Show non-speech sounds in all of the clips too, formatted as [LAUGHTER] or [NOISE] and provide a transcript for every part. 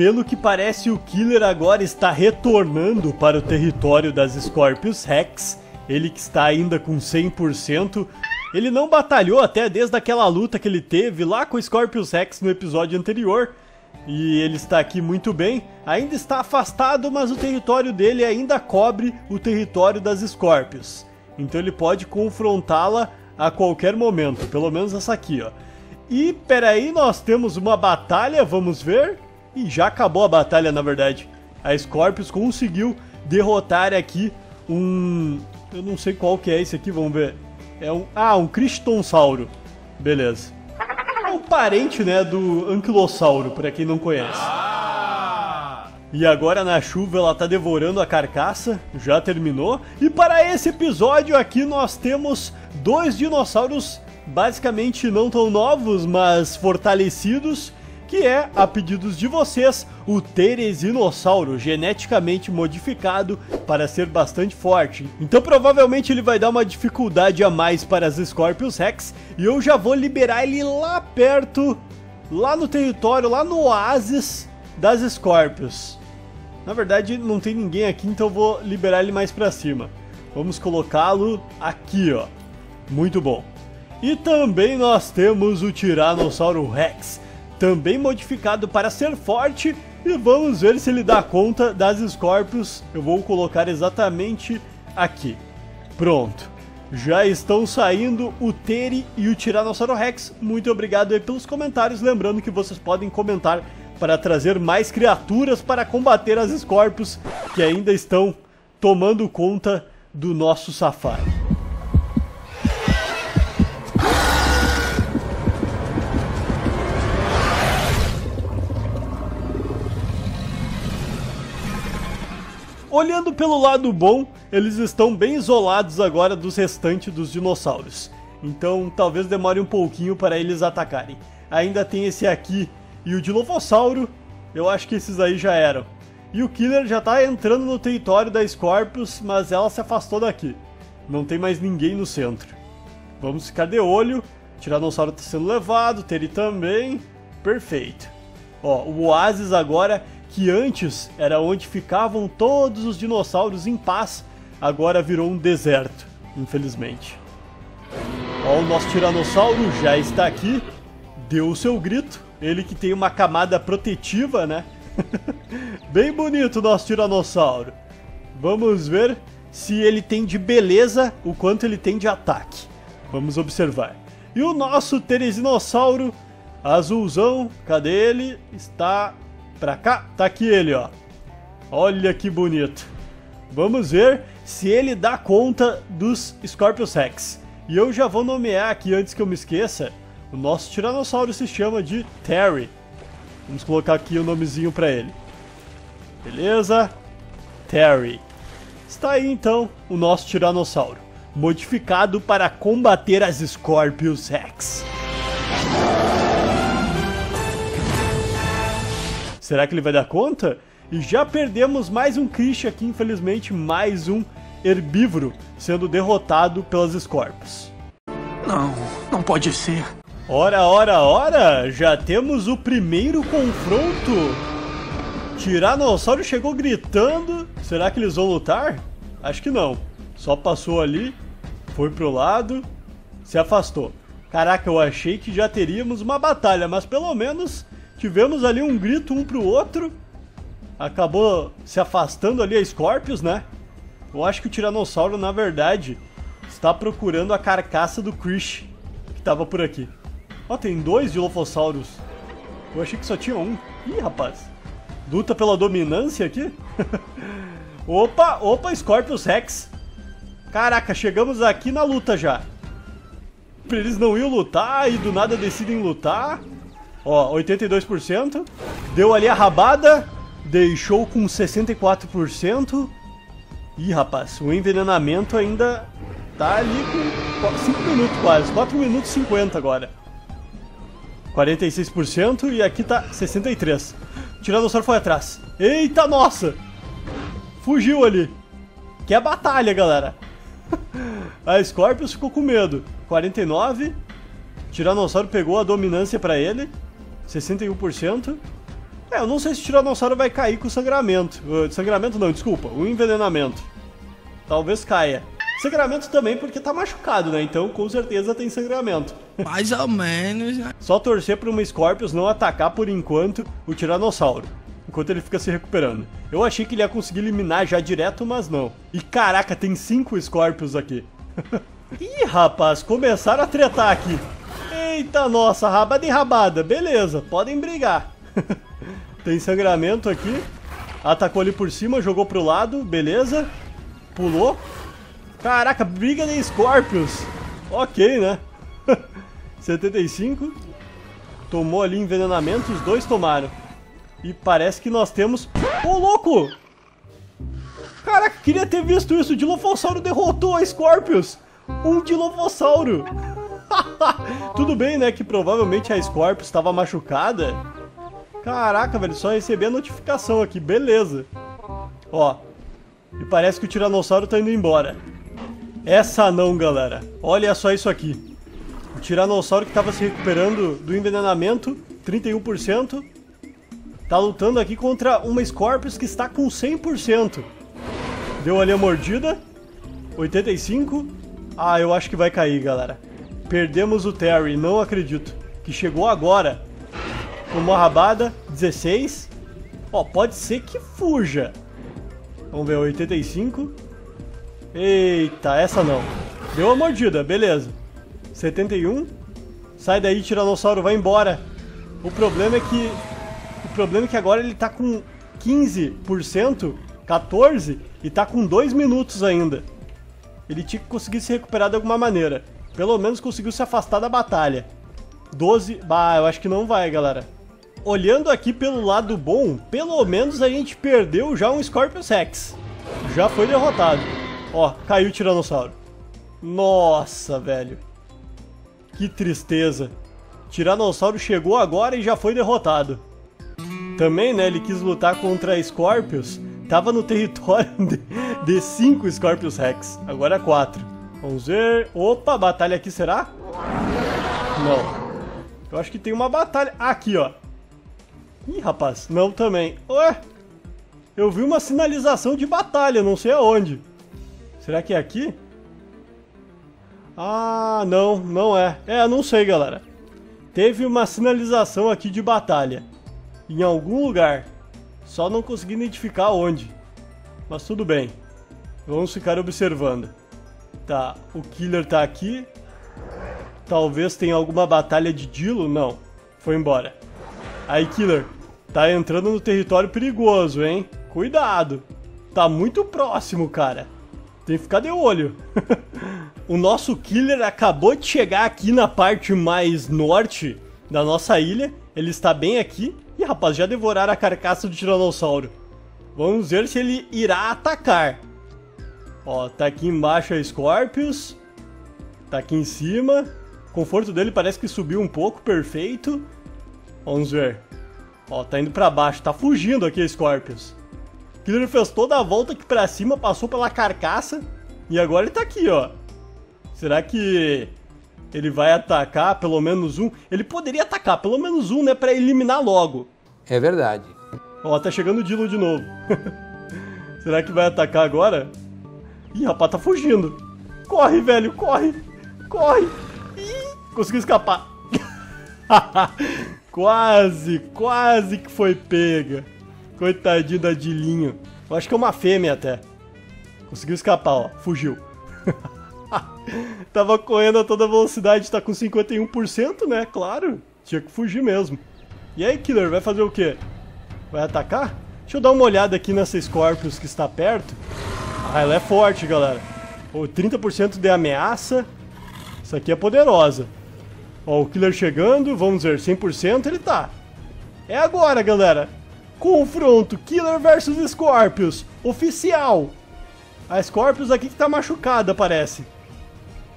Pelo que parece, o Killer agora está retornando para o território das Scorpius Rex. Ele que está ainda com 100%. Ele não batalhou até desde aquela luta que ele teve lá com o Scorpius Rex no episódio anterior. E ele está aqui muito bem. Ainda está afastado, mas o território dele ainda cobre o território das Scorpius. Então ele pode confrontá-la a qualquer momento. Pelo menos essa aqui, ó. E peraí, nós temos uma batalha, vamos ver? E já acabou a batalha, na verdade. A Scorpius conseguiu derrotar aqui um... Eu não sei qual que é esse aqui, vamos ver. É um... Ah, um Cristonsauro. Beleza. É um parente, né, do Anquilossauro, para quem não conhece. E agora na chuva ela tá devorando a carcaça, já terminou. E para esse episódio aqui nós temos dois dinossauros basicamente não tão novos, mas fortalecidos, que é, a pedidos de vocês, o Teresinossauro, geneticamente modificado para ser bastante forte. Então provavelmente ele vai dar uma dificuldade a mais para as Scorpius Rex, e eu já vou liberar ele lá perto, lá no território, lá no oásis das Scorpius. Na verdade não tem ninguém aqui, então eu vou liberar ele mais para cima. Vamos colocá-lo aqui, ó. Muito bom. E também nós temos o Tiranossauro Rex, também modificado para ser forte, e vamos ver se ele dá conta das Scorpius. Eu vou colocar exatamente aqui. Pronto. Já estão saindo o Teri e o Tiranossauro Rex. Muito obrigado aí pelos comentários. Lembrando que vocês podem comentar para trazer mais criaturas para combater as Scorpius que ainda estão tomando conta do nosso safari. Olhando pelo lado bom, eles estão bem isolados agora dos restantes dos dinossauros. Então talvez demore um pouquinho para eles atacarem. Ainda tem esse aqui e o Dilophosauro, eu acho que esses aí já eram. E o Killer já está entrando no território da Scorpius, mas ela se afastou daqui. Não tem mais ninguém no centro. Vamos ficar de olho. Tiranossauro está sendo levado, Teri também. Perfeito. Ó, o Oasis agora que antes era onde ficavam todos os dinossauros em paz, agora virou um deserto, infelizmente. Ó, o nosso tiranossauro já está aqui, deu o seu grito, ele que tem uma camada protetiva, né? [LAUGHS] Bem bonito o nosso tiranossauro. Vamos ver se ele tem de beleza o quanto ele tem de ataque. Vamos observar. E o nosso Teresinossauro azulzão, cadê ele? Está Pra cá, tá aqui ele, ó. Olha que bonito. Vamos ver se ele dá conta dos Scorpius Rex. E eu já vou nomear aqui antes que eu me esqueça. O nosso Tiranossauro se chama de Terry. Vamos colocar aqui o nomezinho pra ele. Beleza? Terry. Está aí então o nosso Tiranossauro, modificado para combater as Scorpius Rex. Será que ele vai dar conta? E já perdemos mais um Christian aqui, infelizmente, mais um herbívoro sendo derrotado pelas Scorpions. Não, não pode ser. Ora, ora, ora! Já temos o primeiro confronto! Tiranossauro chegou gritando. Será que eles vão lutar? Acho que não. Só passou ali, foi pro lado, se afastou. Caraca, eu achei que já teríamos uma batalha, mas pelo menos Tivemos ali um grito um pro outro. Acabou se afastando ali a Scorpius, né? Eu acho que o Tiranossauro, na verdade, está procurando a carcaça do Krish, que estava por aqui. Ó, tem dois Dilophosaurus. Eu achei que só tinha um. Ih, rapaz. Luta pela dominância aqui? [LAUGHS] opa, opa, Scorpius Rex. Caraca, chegamos aqui na luta já. Eles não iam lutar e do nada decidem lutar. Ó, 82%. Deu ali a rabada. Deixou com 64%. Ih, rapaz, o envenenamento ainda tá ali com 5 minutos quase. 4 minutos e 50 agora. 46% e aqui tá 63%. O Tiranossauro foi atrás. Eita, nossa! Fugiu ali. Que é batalha, galera. [LAUGHS] a Scorpius ficou com medo. 49. Tiranossauro pegou a dominância pra ele. 61%. É, eu não sei se o Tiranossauro vai cair com sangramento. Uh, sangramento não, desculpa, o envenenamento. Talvez caia. Sangramento também porque tá machucado, né? Então com certeza tem sangramento. Mais ou menos, né? Só torcer para uma Scorpius não atacar por enquanto o Tiranossauro. Enquanto ele fica se recuperando. Eu achei que ele ia conseguir eliminar já direto, mas não. E caraca, tem cinco Scorpius aqui. [LAUGHS] Ih, rapaz, começaram a tretar aqui. Eita nossa, rabada e rabada. Beleza, podem brigar. [LAUGHS] tem sangramento aqui. Atacou ali por cima, jogou pro lado, beleza. Pulou. Caraca, briga de Scorpius. Ok, né? [LAUGHS] 75. Tomou ali envenenamento, os dois tomaram. E parece que nós temos... Ô, oh, louco! Caraca, queria ter visto isso. O Dilophosauro derrotou a Scorpius. Um Dilophosauro. [LAUGHS] Tudo bem, né, que provavelmente a Scorpius estava machucada. Caraca, velho, só recebi a notificação aqui. Beleza. Ó. E parece que o Tiranossauro tá indo embora. Essa não, galera. Olha só isso aqui. O Tiranossauro que estava se recuperando do envenenamento, 31%, tá lutando aqui contra uma Scorpius que está com 100%. Deu ali a mordida, 85%. Ah, eu acho que vai cair, galera. Perdemos o Terry, não acredito. Que chegou agora. Tomou a rabada, 16. Ó, pode ser que fuja. Vamos ver, 85. Eita, essa não. Deu a mordida, beleza. 71. Sai daí, Tiranossauro, vai embora. O problema é que... O problema é que agora ele tá com 15%, 14%, e tá com 2 minutos ainda. Ele tinha que conseguir se recuperar de alguma maneira. Pelo menos conseguiu se afastar da batalha. 12... Bah, eu acho que não vai, galera. Olhando aqui pelo lado bom, pelo menos a gente perdeu já um Scorpius Rex. Já foi derrotado. Ó, caiu o Tiranossauro. Nossa, velho. Que tristeza. Tiranossauro chegou agora e já foi derrotado. Também, né, ele quis lutar contra Scorpius. Tava no [LAUGHS] território de 5 Scorpius Rex. Agora é 4. Vamos ver. Opa, batalha aqui será? Não. Eu acho que tem uma batalha. aqui, ó. Ih, rapaz. Não também. Ué? Eu vi uma sinalização de batalha, não sei aonde. Será que é aqui? Ah, não, não é. É, não sei, galera. Teve uma sinalização aqui de batalha. Em algum lugar. Só não consegui identificar onde. Mas tudo bem. Vamos ficar observando. Tá, o Killer tá aqui. Talvez tenha alguma batalha de Dilo. Não, foi embora. Aí, Killer, tá entrando no território perigoso, hein? Cuidado. Tá muito próximo, cara. Tem que ficar de olho. [LAUGHS] o nosso killer acabou de chegar aqui na parte mais norte da nossa ilha. Ele está bem aqui. E rapaz, já devoraram a carcaça do tiranossauro. Vamos ver se ele irá atacar. Ó, tá aqui embaixo a Scorpius. Tá aqui em cima. O conforto dele parece que subiu um pouco, perfeito. Vamos ver. Ó, tá indo pra baixo, tá fugindo aqui a Scorpius. Killer fez toda a volta aqui pra cima, passou pela carcaça e agora ele tá aqui, ó. Será que ele vai atacar pelo menos um? Ele poderia atacar pelo menos um, né, pra eliminar logo. É verdade. Ó, tá chegando o Dilo de novo. [LAUGHS] Será que vai atacar agora? Ih, rapaz, tá fugindo. Corre, velho, corre. Corre. Ih, conseguiu escapar. [LAUGHS] quase, quase que foi pega. Coitadinho da Dilinho. Eu acho que é uma fêmea até. Conseguiu escapar, ó. Fugiu. [LAUGHS] Tava correndo a toda velocidade, tá com 51%, né? Claro. Tinha que fugir mesmo. E aí, Killer, vai fazer o quê? Vai atacar? Deixa eu dar uma olhada aqui nessa Scorpius que está perto. Ah, ela é forte, galera. Oh, 30% de ameaça. Isso aqui é poderosa. Ó, o Killer chegando, vamos ver, 100% ele tá. É agora, galera. Confronto Killer versus Scorpius. Oficial. A Scorpius aqui que tá machucada, parece.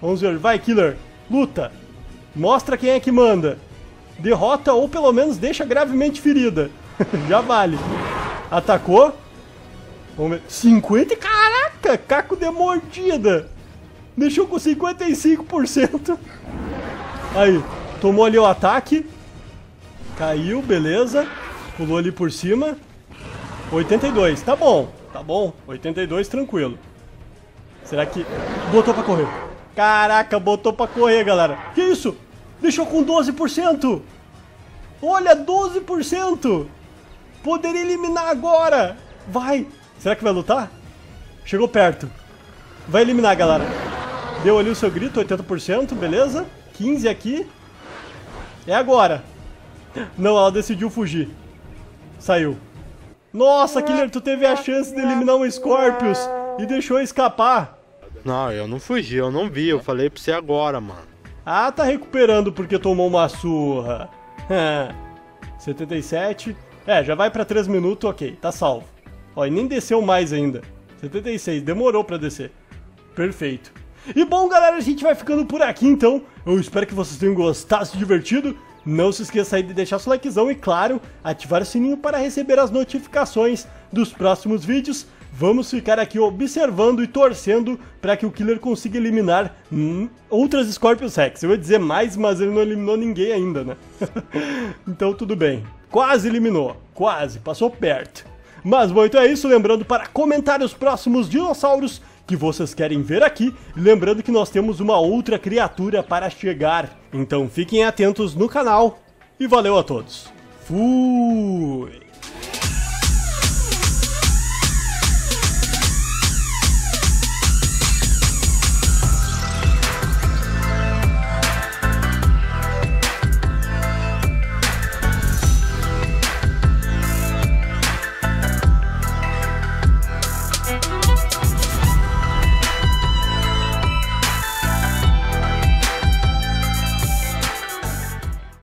Vamos ver. Vai, Killer. Luta. Mostra quem é que manda. Derrota ou pelo menos deixa gravemente ferida. [LAUGHS] Já vale. Atacou. Vamos ver. 50. Caraca! Caco de mordida. Deixou com 55%. Aí. Tomou ali o ataque. Caiu, beleza. Pulou ali por cima. 82, tá bom, tá bom. 82, tranquilo. Será que... Botou pra correr. Caraca, botou pra correr, galera. Que isso? Deixou com 12%. Olha, 12%. Poderia eliminar agora. Vai. Será que vai lutar? Chegou perto. Vai eliminar, galera. Deu ali o seu grito, 80%, beleza? 15 aqui. É agora. Não, ela decidiu fugir. Saiu. Nossa, Killer, tu teve a chance de eliminar um Scorpius e deixou escapar. Não, eu não fugi, eu não vi, eu falei pra você agora, mano. Ah, tá recuperando porque tomou uma surra. [LAUGHS] 77. É, já vai pra 3 minutos, ok, tá salvo. Ó, e nem desceu mais ainda. 76, demorou pra descer. Perfeito. E bom, galera, a gente vai ficando por aqui então. Eu espero que vocês tenham gostado, se divertido. Não se esqueça aí de deixar seu likezão e, claro, ativar o sininho para receber as notificações dos próximos vídeos. Vamos ficar aqui observando e torcendo para que o Killer consiga eliminar hum, outras Scorpius Rex. Eu ia dizer mais, mas ele não eliminou ninguém ainda, né? [LAUGHS] então tudo bem. Quase eliminou. Quase. Passou perto. Mas então é isso. Lembrando para comentar os próximos dinossauros que vocês querem ver aqui. Lembrando que nós temos uma outra criatura para chegar. Então fiquem atentos no canal. E valeu a todos. Fui!